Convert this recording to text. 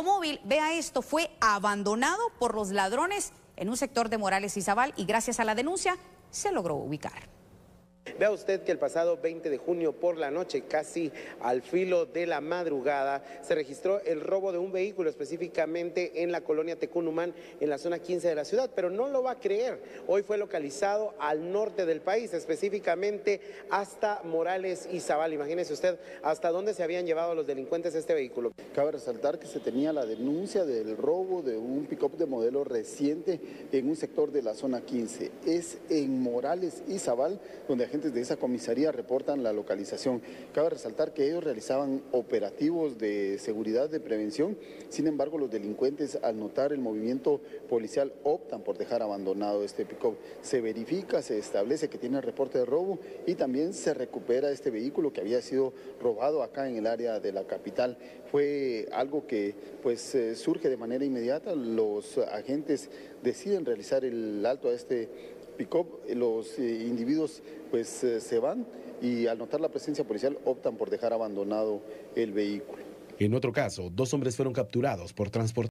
automóvil, vea esto, fue abandonado por los ladrones en un sector de Morales y Zabal y gracias a la denuncia se logró ubicar. Vea usted que el pasado 20 de junio por la noche, casi al filo de la madrugada, se registró el robo de un vehículo específicamente en la colonia Tecunumán, en la zona 15 de la ciudad, pero no lo va a creer. Hoy fue localizado al norte del país, específicamente hasta Morales y Zabal. Imagínese usted hasta dónde se habían llevado los delincuentes este vehículo. Cabe resaltar que se tenía la denuncia del robo de un pick-up de modelo reciente en un sector de la zona 15. Es en Morales y Zabal donde agentes de esa comisaría reportan la localización. Cabe resaltar que ellos realizaban operativos de seguridad, de prevención, sin embargo los delincuentes al notar el movimiento policial optan por dejar abandonado este pick-up. Se verifica, se establece que tiene reporte de robo y también se recupera este vehículo que había sido robado acá en el área de la capital. Fue algo que pues eh, surge de manera inmediata, los agentes deciden realizar el alto a este los eh, individuos pues eh, se van y al notar la presencia policial optan por dejar abandonado el vehículo. En otro caso, dos hombres fueron capturados por transportar